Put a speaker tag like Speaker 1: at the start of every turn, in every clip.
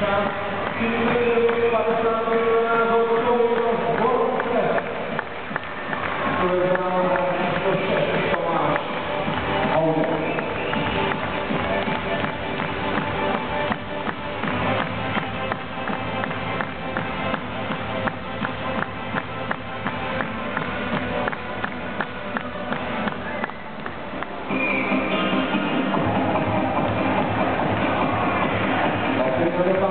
Speaker 1: Thank to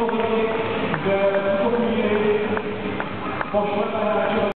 Speaker 1: honoré de soutenir Bonjour.